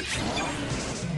life.